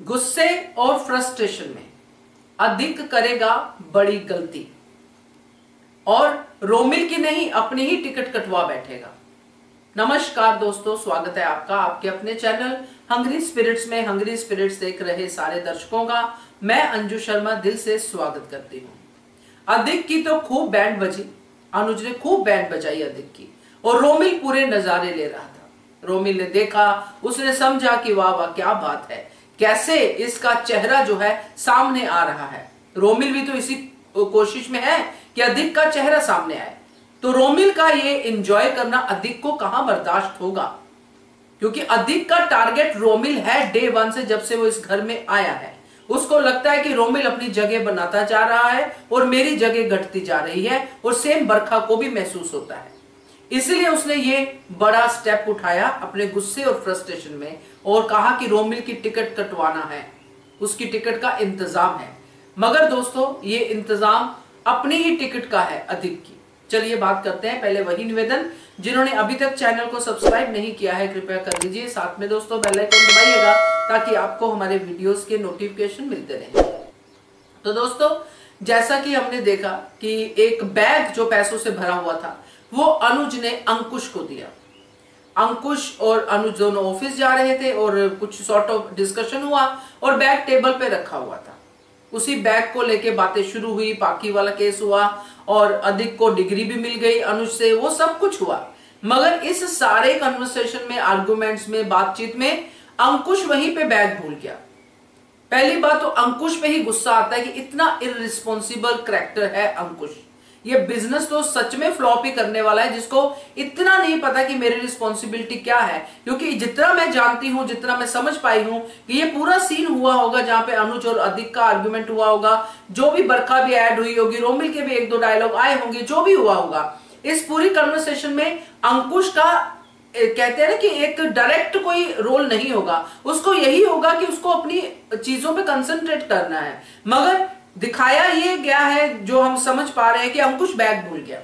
गुस्से और फ्रस्ट्रेशन में अधिक करेगा बड़ी गलती। और रोमिल की नहीं, अपनी ही टिकट कटवा बैठेगा। नमस्कार दोस्तों, स्वागत है आपका आपके अपने चैनल हंगरी स्पिरिट्स में। हंगरी स्पिरिट्स देख रहे सारे दर्शकों का मैं अंजू शर्मा दिल से स्वागत करती हूँ। अधिक की तो खूब बैंड बजी, अनुज ने खूब बैंड बजाई अधिक की और रोमिल पूरे नजारे ले रहा था। रोमिल ने देखा, उसने समझा कि वाह वाह, क्या बात है। कैसे इसका चेहरा जो है सामने आ रहा है? रोमिल भी तो इसी कोशिश में है कि अधिक का चेहरा सामने आए। तो रोमिल का ये एंजॉय करना अधिक को कहाँ बर्दाश्त होगा? क्योंकि अधिक का टारगेट रोमिल है डे वन से जब से वो इस घर में आया है। उसको लगता है कि रोमिल अपनी जगह बनाता जा रहा है और मेरी जगह घटती जा रही है और सेम बरखा को भी महसूस होता है। इसलिए उसने ये बड़ा स्टेप उठाया अपने गुस्से और फ्रस्ट्रेशन में और कहा कि रोमिल की टिकट कटवाना है। उसकी टिकट का इंतज़ाम है। मगर दोस्तों, ये इंतज़ाम अपनी ही टिकट का है अधिक की। चलिए बात करते हैं पहले वही निवेदन, जिन्होंने अभी तक चैनल को सब्सक्राइब नहीं किया है। कृपया कर लीजिए। साथ में दोस्तों बेल आइकन दबाइएगा ताकि आपको हमारे वीडियोस के नोटिफिकेशन मिलते रहे। तो दोस्तों जैसा कि हमने देखा कि एक बैग जो पैसों से भरा हुआ था, वो अनुज ने अंकुश को दिया। अंकुश और अनुज दोनों ऑफ़िस जा रहे थे और कुछ सॉर्ट ऑफ़ डिस्कशन हुआ और बैग टेबल पे रखा हुआ था। उसी बैग को लेके बातें शुरू हुई पाकी वाला केस हुआ और अधिक को डिग्री भी मिल गई अनुज से, वो सब कुछ हुआ। मगर इस सारे कन्वर्सेशन में आर्गुमेंट्स में, बातचीत में, अंकुश वहीं पे बैग भूल गया। पहली बात तो अंकुश पे ही गुस्सा आता है कि इतना इरिस्पॉन्सिबल करेक्टर है अंकुश। ये बिज़नेस तो सच में फ्लॉप ही करने वाला है, जिसको इतना नहीं पता कि मेरी रिस्पॉन्सिबिलिटी क्या है। क्योंकि जितना मैं जानती हूँ, जितना मैं समझ पाई हूँ कि ये पूरा सीन हुआ होगा जहाँ पे अनुज और अधिक का आर्ग्यूमेंट हुआ होगा। जो भी बरखा भी ऐड हुई होगी, रोमिल के भी एक दो डायलॉग आए होंगे, जो भी हुआ होगा। इस पूरी कन्वर्सेशन में अंकुश का कहते हैं ना कि एक डायरेक्ट कोई रोल नहीं होगा। उसको यही होगा कि उसको अपनी चीज़ों पे कंसंट्रेट करना है। मगर दिखाया ये गया है, जो हम समझ पा रहे हैं कि अंकुश बैग भूल गया।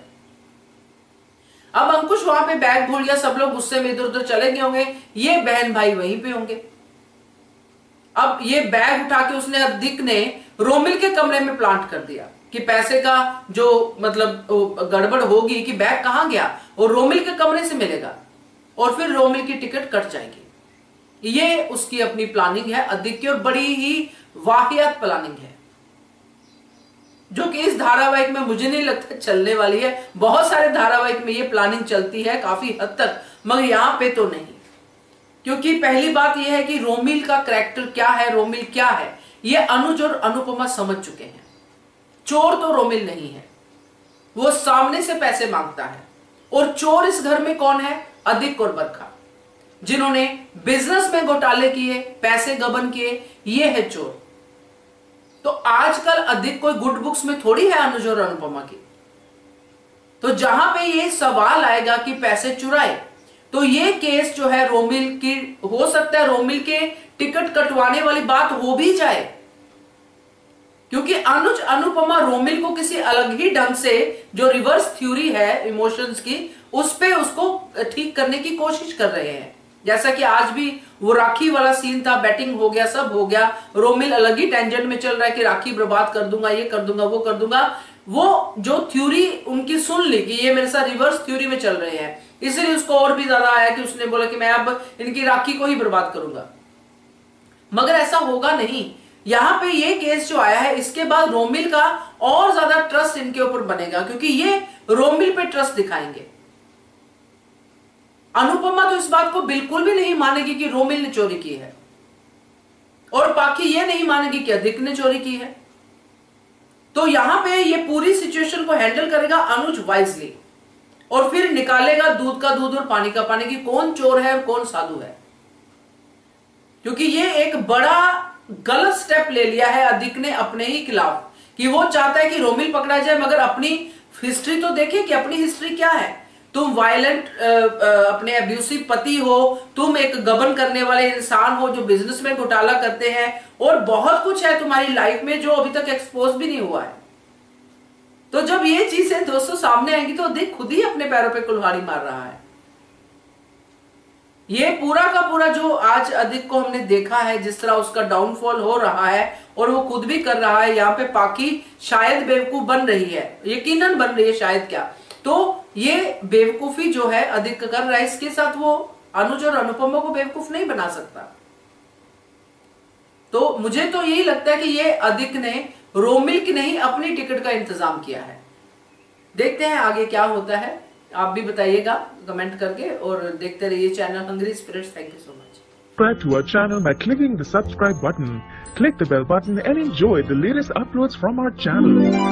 अब अंकुश वहाँ पे बैग भूल गया, सब लोग गुस्से में इधर उधर चले गए होंगे। ये बहन भाई वहीं पे होंगे। अब ये बैग उठा के उसने अधिक ने रोमिल के कमरे में प्लांट कर दिया कि पैसे का जो मतलब गड़बड़ होगी कि बैग कहाँ गया? और रोमिल के कमरे से मिलेगा। और फिर रोमिल की टिकट कट जाएगी। ये उसकी अपनी प्लानिंग है अधिक की और बड़ी ही वाहियात प्लानिंग है। जो कि इस धारावाहिक में मुझे नहीं लगता चलने वाली है। बहुत सारे धारावाहिक में ये प्लानिंग चलती है काफ़ी हद तक, मगर यहाँ पे तो नहीं। क्योंकि पहली बात यह है कि रोमिल का करेक्टर क्या है, रोमिल क्या है, ये अनुज और अनुपमा समझ चुके हैं। चोर तो रोमिल नहीं है। वो सामने से पैसे माँगता है। और चोर इस घर में कौन है? अधिक और बरखा। जिन्होंने बिज़नेस में घोटाले किए, पैसे गबन किए, ये है चोर। तो आजकल अधिक कोई गुड बुक्स में थोड़ी है अनुज और अनुपमा की? तो जहाँ पे ये सवाल आएगा कि पैसे चुराए तो ये केस जो है रोमिल की, हो सकता है रोमिल के टिकट कटवाने वाली बात हो भी जाए। क्योंकि अनुज अनुपमा रोमिल को किसी अलग ही ढंग से जो रिवर्स थ्योरी है इमोशंस की, उस पे उसको ठीक करने की कोशिश कर रहे हैं। जैसा कि आज भी वो राखी वाला सीन था बैटिंग हो गया, सब हो गया, रोमिल अलग ही टेंजेंट में चल रहा है कि राखी बर्बाद कर दूँगा, ये कर दूँगा, वो कर दूँगा। वो जो थ्योरी उनकी सुन ली कि ये मेरे साथ रिवर्स थ्योरी में चल रहे हैं, इसलिए उसको और भी ज़्यादा आया कि उसने बोला कि मैं अब इनकी राखी को ही बर्बाद करूँगा। मगर ऐसा होगा नहीं। यहाँ पे ये केस जो आया है, इसके बाद रोमिल का और ज़्यादा ट्रस्ट इनके ऊपर बनेगा, क्योंकि ये रोमिल पे ट्रस्ट दिखाएँगे। अनुपमा तो इस बात को बिल्कुल भी नहीं मानेगी कि रोमिल ने चोरी की है। और पाखी ये नहीं मानेगी कि अधिक ने चोरी की है। तो यहाँ पे ये पूरी सिचुएशन को हैंडल करेगा अनुज वाइजली और फिर निकालेगा दूध का दूध और पानी का पानी की कौन चोर है और कौन साधु है। क्योंकि ये एक बड़ा गलत स्टेप ले लिया है अधिक ने अपने ही खिलाफ। कि वो चाहता है कि रोमिल पकड़ा जाए, मगर अपनी हिस्ट्री तो देखिए कि अपनी हिस्ट्री क्या है? तुम वायलेंट अपने अब्यूसिव पति हो, तुम एक गबन करने वाले इंसान हो जो बिज़नेस में घोटाला करते हैं, और बहुत कुछ है तुम्हारी लाइफ में जो अभी तक एक्सपोज भी नहीं हुआ है। तो जब ये चीज़ें दोस्तों सामने आएँगी तो देख, खुद ही अपने पैरों पे कुल्हाड़ी मार रहा है। ये पूरा का पूरा जो आज अधिक को हमने देखा है, जिस तरह उसका डाउनफॉल हो रहा है और वो खुद भी कर रहा है, यहाँ पे पाकि शायद बेवकूफ़ बन रही है। यकीनन बन रही है शायद क्या? तो ये बेवकूफ़ी जो है अधिक कर रहा है, इसके साथ वो अनुज और अनुपमा को बेवकूफ़ नहीं बना सकता। तो मुझे तो यही लगता है कि ये अधिक ने रोमिल की नहीं अपनी टिकट का इंतज़ाम किया है। देखते हैं आगे क्या होता है। आप भी बताइएगा कमेंट करके और देखते रहिए channel Hungry Spirits thank you so much Subscribe to our channel by clicking the subscribe button. Click the bell button and enjoy the latest uploads from our channel.